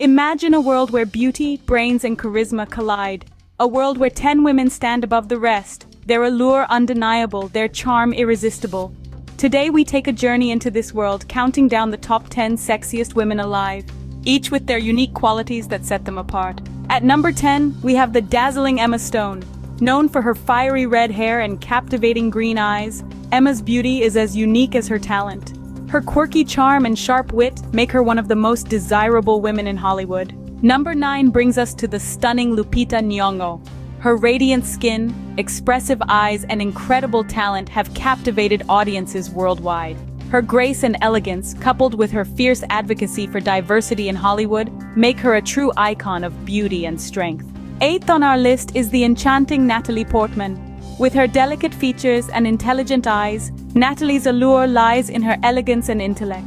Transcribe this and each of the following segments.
Imagine a world where beauty, brains, and charisma collide. A world where 10 women stand above the rest, their allure undeniable, their charm irresistible. Today we take a journey into this world, counting down the top 10 sexiest women alive, each with their unique qualities that set them apart. At number 10, we have the dazzling Emma Stone. Known for her fiery red hair and captivating green eyes, Emma's beauty is as unique as her talent. Her quirky charm and sharp wit make her one of the most desirable women in Hollywood. Number 9 brings us to the stunning Lupita Nyong'o. Her radiant skin, expressive eyes, and incredible talent have captivated audiences worldwide. Her grace and elegance, coupled with her fierce advocacy for diversity in Hollywood, make her a true icon of beauty and strength. Eighth on our list is the enchanting Natalie Portman. With her delicate features and intelligent eyes, Natalie's allure lies in her elegance and intellect.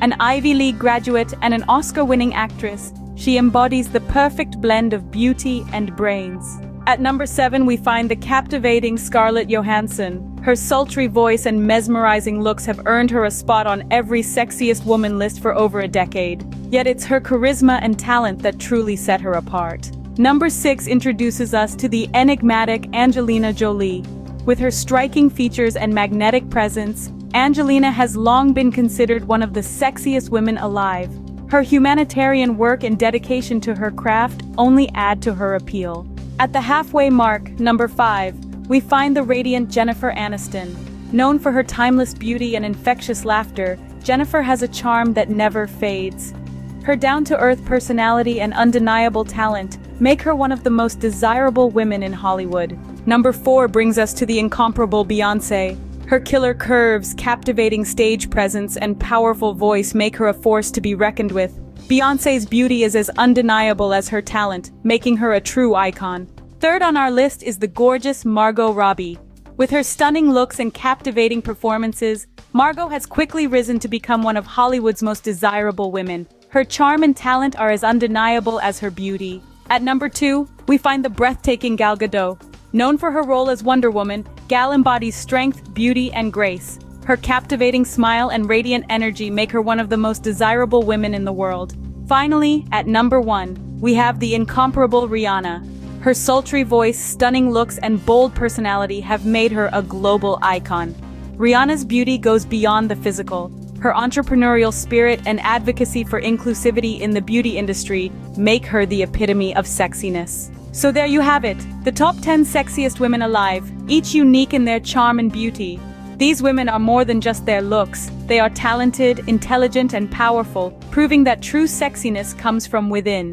An Ivy League graduate and an Oscar-winning actress, she embodies the perfect blend of beauty and brains. At number 7 we find the captivating Scarlett Johansson. Her sultry voice and mesmerizing looks have earned her a spot on every sexiest woman list for over a decade. Yet it's her charisma and talent that truly set her apart. Number 6 introduces us to the enigmatic Angelina Jolie. With her striking features and magnetic presence, Angelina has long been considered one of the sexiest women alive. Her humanitarian work and dedication to her craft only add to her appeal. At the halfway mark, number 5, we find the radiant Jennifer Aniston. Known for her timeless beauty and infectious laughter, Jennifer has a charm that never fades. Her down-to-earth personality and undeniable talent make her one of the most desirable women in Hollywood. Number 4 brings us to the incomparable Beyoncé. Her killer curves, captivating stage presence, and powerful voice make her a force to be reckoned with. Beyoncé's beauty is as undeniable as her talent, making her a true icon. Third on our list is the gorgeous Margot Robbie. With her stunning looks and captivating performances, Margot has quickly risen to become one of Hollywood's most desirable women. Her charm and talent are as undeniable as her beauty. At number 2, we find the breathtaking Gal Gadot. Known for her role as Wonder Woman, Gal embodies strength, beauty, and grace. Her captivating smile and radiant energy make her one of the most desirable women in the world. Finally, at number 1, we have the incomparable Rihanna. Her sultry voice, stunning looks, and bold personality have made her a global icon. Rihanna's beauty goes beyond the physical. Her entrepreneurial spirit and advocacy for inclusivity in the beauty industry make her the epitome of sexiness. So there you have it, the top 10 sexiest women alive, each unique in their charm and beauty. These women are more than just their looks, they are talented, intelligent, and powerful, proving that true sexiness comes from within.